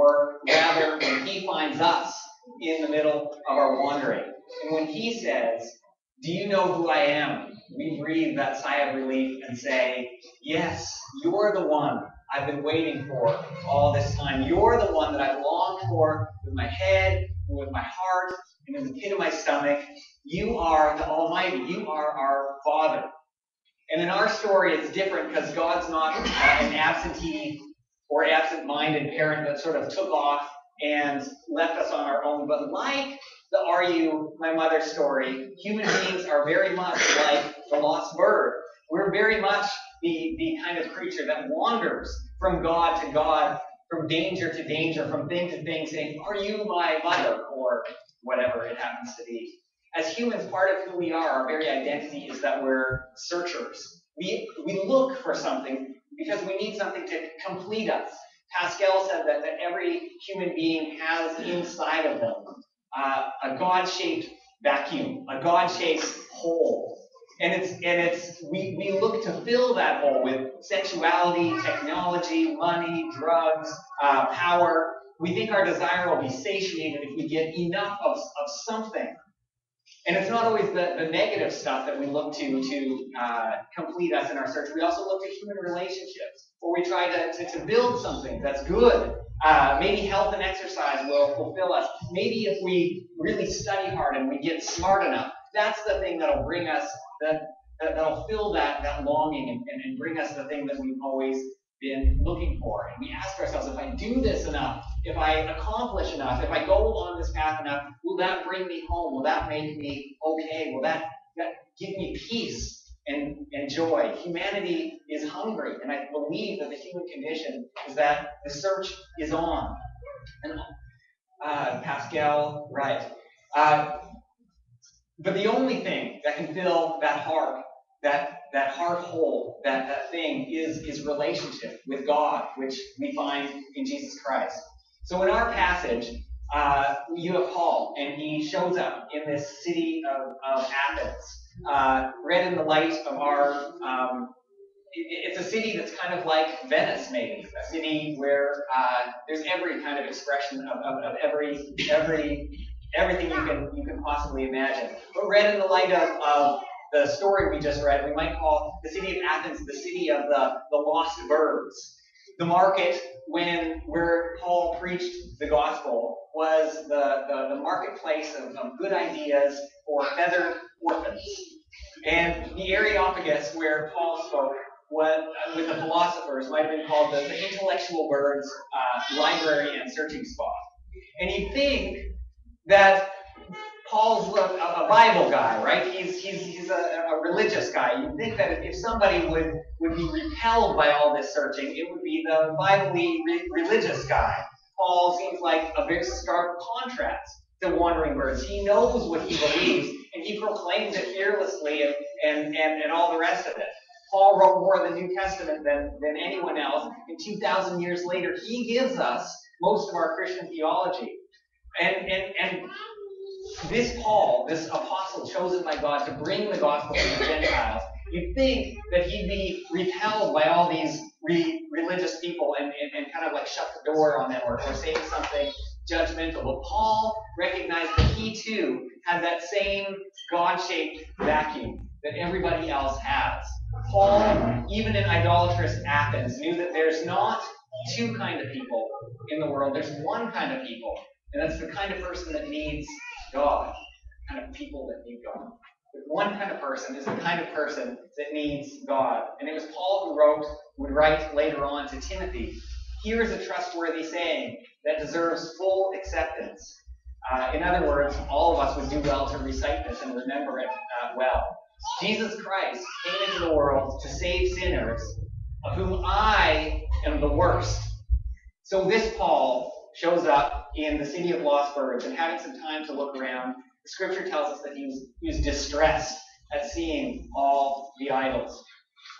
or rather, when He finds us in the middle of our wandering. And when He says, Do you know who I am? we breathe that sigh of relief and say, Yes, you're the one I've been waiting for all this time. You're the one that I've longed for with my head, with my heart, and in the pit of my stomach. You are the Almighty. You are our Father. And in our story, it's different because God's not uh, an absentee or absent-minded parent that sort of took off and left us on our own. But like the Are You My Mother story, human beings are very much like the lost bird. We're very much the, the kind of creature that wanders from God to God, from danger to danger, from thing to thing, saying, Are you my mother? Or whatever it happens to be. As humans, part of who we are, our very identity is that we're searchers. We, we look for something because we need something to complete us. Pascal said that, that every human being has inside of them uh, a God-shaped vacuum, a God-shaped hole. And it's and it's we, we look to fill that hole with sexuality, technology, money, drugs, uh, power. We think our desire will be satiated if we get enough of, of something. And it's not always the, the negative stuff that we look to to uh, complete us in our search. We also look to human relationships, where we try to, to, to build something that's good. Uh, maybe health and exercise will fulfill us. Maybe if we really study hard and we get smart enough, that's the thing that'll bring us, that, that, will fill that, that longing and, and, and bring us the thing that we've always been looking for. And we ask ourselves, if I do this enough, if I accomplish enough, if I go along this path enough, will that bring me home? Will that make me okay? Will that, that give me peace and, and joy? Humanity is hungry, and I believe that the human condition is that the search is on. And uh, Pascal, right. Uh, but the only thing that can fill that heart, that that heart hole, that, that thing is is relationship with God, which we find in Jesus Christ. So in our passage, uh, you have Paul, and he shows up in this city of, of Athens, uh, read in the light of our. Um, it, it's a city that's kind of like Venice, maybe a city where uh, there's every kind of expression of, of, of every every everything you can you can possibly imagine. But read in the light of, of the story we just read, we might call the city of Athens the city of the, the lost birds. The market when where Paul preached the gospel was the, the, the marketplace of, of good ideas for feathered orphans. And the Areopagus where Paul spoke was, with the philosophers might have been called the, the intellectual birds uh, library and searching spot. And you think that Paul's a, a, Bible guy, right? He's, he's, he's a, a religious guy. You'd think that if somebody would, would be repelled by all this searching, it would be the Bible re- religious guy. Paul seems like a very stark contrast to wandering birds. He knows what he believes, and he proclaims it fearlessly and, and, and, and all the rest of it. Paul wrote more of the New Testament than, than anyone else, and 2,000 years later, he gives us most of our Christian theology. And, and, and this Paul, this apostle chosen by God to bring the gospel to the Gentiles, you'd think that he'd be repelled by all these re- religious people and, and, and, kind of like shut the door on them or, or saying something judgmental. But Paul recognized that he too had that same God shaped vacuum that everybody else has. Paul, even in idolatrous Athens, knew that there's not two kind of people in the world, there's one kind of people. And that's the kind of person that needs God, kind of people that need God. But one kind of person is the kind of person that needs God. And it was Paul who wrote, would write later on to Timothy, here is a trustworthy saying that deserves full acceptance. Uh, in other words, all of us would do well to recite this and remember it uh, well. Jesus Christ came into the world to save sinners, of whom I am the worst. So this Paul shows up in the city of lost birds and having some time to look around, the scripture tells us that he was, he was distressed at seeing all the idols.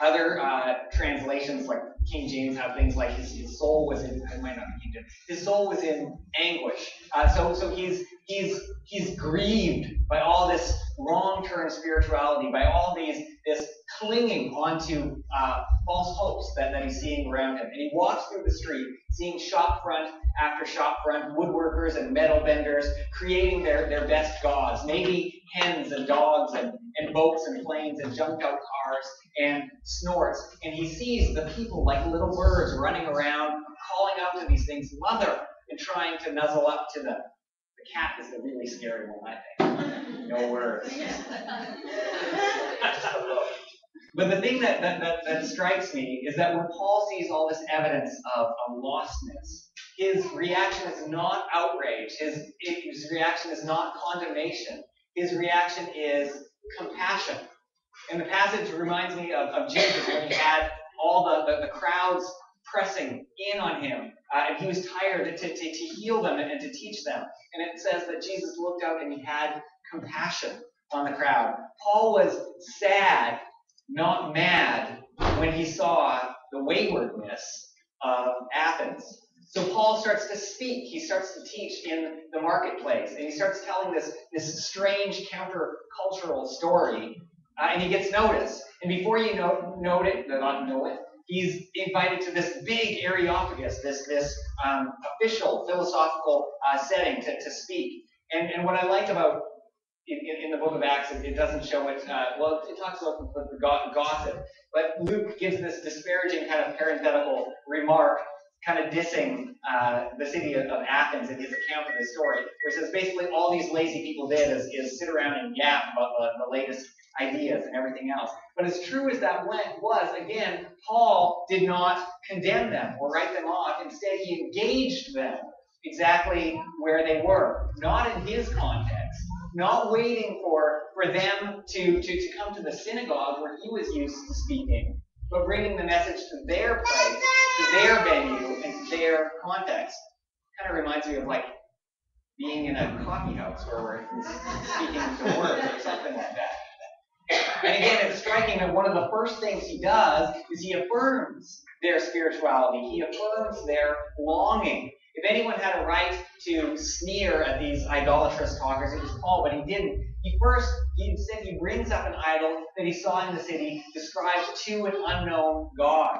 Other uh, translations, like King James, have things like his, his soul was in. I might not be His soul was in anguish. Uh, so, so he's he's he's grieved by all this wrong turn spirituality, by all these this clinging onto uh, false hopes that, that he's seeing around him. And he walks through the street, seeing shop front after shop front, woodworkers and metal benders creating their, their best gods. Maybe hens and dogs and, and boats and planes and junked out cars and snorts. And he sees the people like little birds running around, calling out to these things, mother, and trying to nuzzle up to them. The cat is the really scary one, I think. No words. but the thing that, that, that, that, strikes me is that when Paul sees all this evidence of, a lostness, his reaction is not outrage. His, his reaction is not condemnation. His reaction is compassion. And the passage reminds me of, of Jesus when he had all the, the, the crowds pressing in on him. Uh, and he was tired to, to, to heal them and, and to teach them. And it says that Jesus looked out and he had compassion on the crowd. Paul was sad, not mad, when he saw the waywardness of Athens. So Paul starts to speak. He starts to teach in the marketplace, and he starts telling this, this strange countercultural story, uh, and he gets noticed. And before you know, note it, not know it, he's invited to this big Areopagus, this this um, official philosophical uh, setting to, to speak. And, and what I like about in, in, in the book of Acts, it, it doesn't show it. Uh, well, it talks about the, the gossip, but Luke gives this disparaging kind of parenthetical remark, kind of dissing uh, the city of, of, Athens in his account of the story, where he says basically all these lazy people did is, is sit around and yap about the, the latest ideas and everything else. But as true as that went was, again, Paul did not condemn them or write them off. Instead, he engaged them exactly where they were, not in his context, not waiting for, for them to, to, to come to the synagogue where he was used to speaking, but bringing the message to their place, to their venue, and to their context. Kind of reminds me of like being in a coffee house where we're speaking to words or something like that. And again, it's striking that one of the first things he does is he affirms their spirituality. He affirms their longing. If anyone had a right to sneer at these idolatrous talkers, it was Paul, but he didn't. He first, he said he brings up an idol that he saw in the city, described to an unknown God.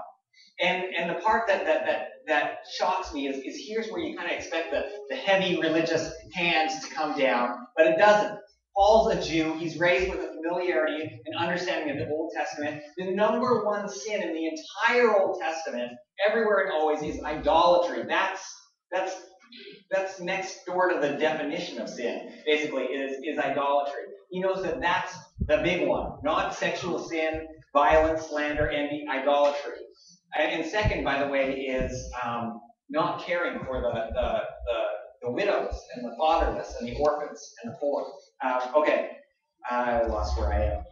And, and the part that, that, that, that shocks me is, is here's where you kind of expect the, the heavy religious hands to come down, but it doesn't. Paul's a Jew. He's raised with a familiarity and understanding of the Old Testament. The number one sin in the entire Old Testament, everywhere and always, is idolatry. That's that's that's next door to the definition of sin. Basically, is is idolatry. He knows that that's the big one, not sexual sin, violence, slander, envy, idolatry. And second, by the way, is um, not caring for the, the, the, the widows and the fatherless and the orphans and the poor. Um, okay, I lost where I am.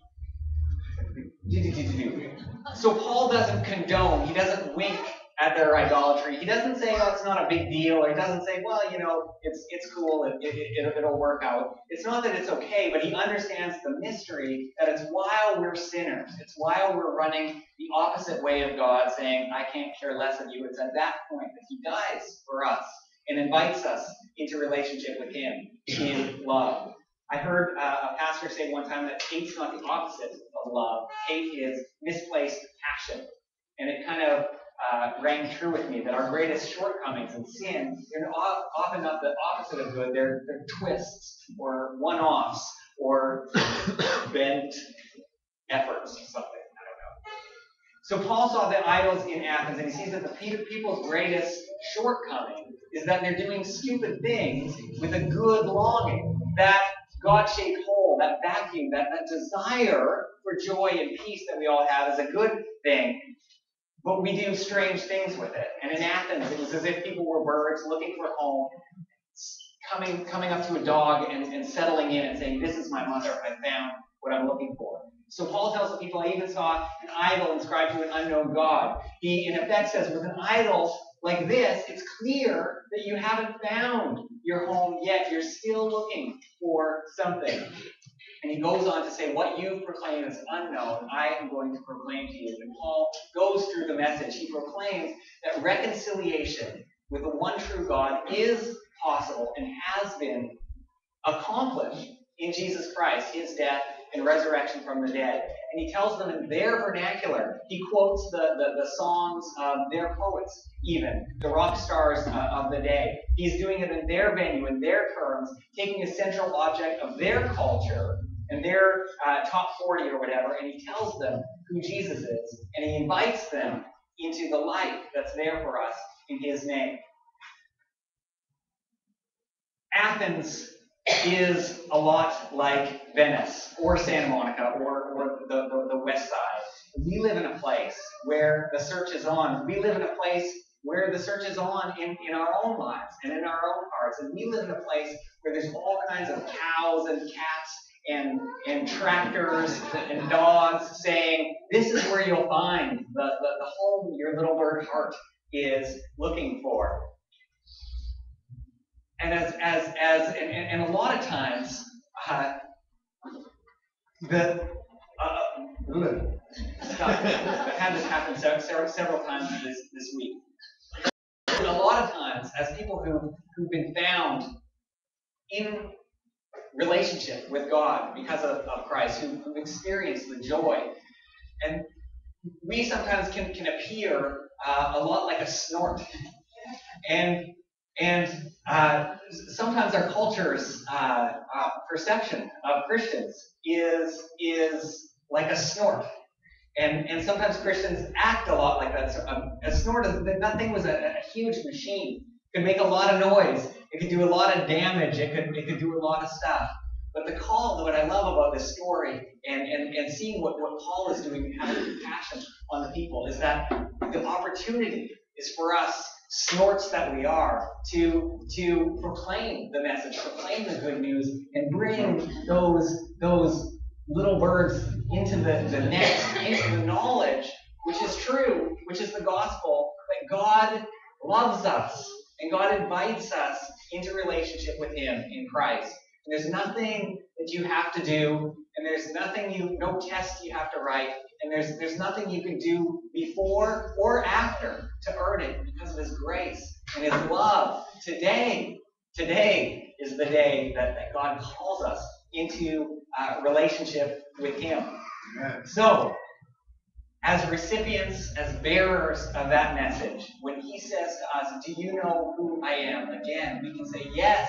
So Paul doesn't condone, he doesn't wink at their idolatry. He doesn't say, oh, it's not a big deal, or he doesn't say, well, you know, it's it's cool, it, it, it, it'll work out. It's not that it's okay, but he understands the mystery that it's while we're sinners, it's while we're running the opposite way of God, saying, I can't care less of you. It's at that point that he dies for us and invites us into relationship with him in love. I heard uh, a pastor say one time that hate's not the opposite of love. Hate is misplaced passion. And it kind of uh, rang true with me that our greatest shortcomings and sin are often not the opposite of good. They're, they're twists or one-offs or bent efforts or something. I don't know. So Paul saw the idols in Athens, and he sees that the people's greatest shortcoming is that they're doing stupid things with a good longing. That God-shaped hole, that vacuum, that, that desire for joy and peace that we all have is a good thing. But we do strange things with it. And in Athens, it was as if people were birds looking for home, coming, coming up to a dog and, and settling in and saying, This is my mother. I found what I'm looking for. So Paul tells the people, I even saw an idol inscribed to an unknown God. He, in effect, says, with an idol like this, it's clear that you haven't found your home yet. You're still looking for something. And he goes on to say, What you proclaim is unknown, I am going to proclaim to you. And Paul goes through the message. He proclaims that reconciliation with the one true God is possible and has been accomplished in Jesus Christ, his death and resurrection from the dead. And he tells them in their vernacular. He quotes the, the, the songs of their poets, even, the rock stars uh, of the day. He's doing it in their venue, in their terms, taking a central object of their culture and their uh, top 40 or whatever, and he tells them who Jesus is, and he invites them into the life that's there for us in his name. Athens is a lot like Venice or Santa Monica or, or the, the, the West Side. We live in a place where the search is on. We live in a place where the search is on in, in our own lives and in our own hearts. And we live in a place where there's all kinds of cows and cats and, and tractors and dogs saying, this is where you'll find the, the, the home your little bird heart is looking for. And as, as, as and, and a lot of times, uh, the, uh, stop. I've had this happen several, several times this, this week. And a lot of times, as people who, who've been found in relationship with God because of, of Christ, who, who've experienced the joy. And we sometimes can, can appear uh, a lot like a snort. And and uh, sometimes our culture's uh, uh, perception of Christians is is like a snort. And, and sometimes Christians act a lot like that. So a, a snort is that thing was a, a huge machine. It could make a lot of noise. It could do a lot of damage. It could, it could do a lot of stuff. But the call, what I love about this story and, and, and seeing what, what Paul is doing and having compassion on the people is that the opportunity is for us, snorts that we are, to, to proclaim the message, proclaim the good news, and bring those, those little birds into the, the nest, into the knowledge, which is true, which is the gospel, that God loves us and God invites us into relationship with Him in Christ. And there's nothing that you have to do, and there's nothing you, no test you have to write, and there's there's nothing you can do before or after to earn it because of His grace and His love. Today, today is the day that, that God calls us into uh, relationship with Him. Amen. So, as recipients, as bearers of that message, when he says to us, Do you know who I am? Again, we can say, Yes,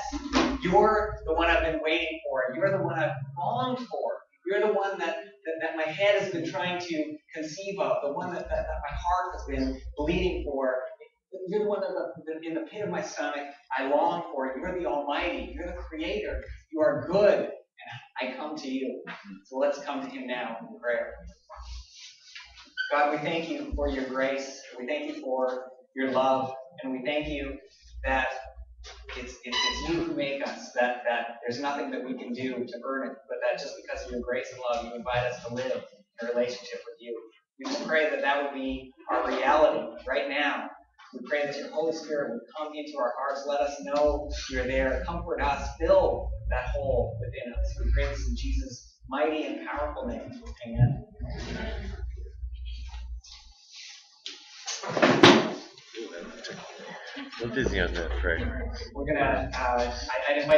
you're the one I've been waiting for. You're the one I've longed for. You're the one that, that, that my head has been trying to conceive of, the one that, that, that my heart has been bleeding for. You're the one that in the pit of my stomach I long for. You're the Almighty. You're the Creator. You are good. And I come to you. So let's come to Him now in prayer. God, we thank you for your grace. We thank you for your love. And we thank you that it's, it's, it's you who make us, that, that there's nothing that we can do to earn it, but that just because of your grace and love, you invite us to live in a relationship with you. We just pray that that would be our reality right now. We pray that your Holy Spirit would come into our hearts. Let us know you're there. Comfort us. Fill that hole within us. We pray this in Jesus' mighty and powerful name. Amen. We're busy on that, Craig. We're gonna, uh, I, I invite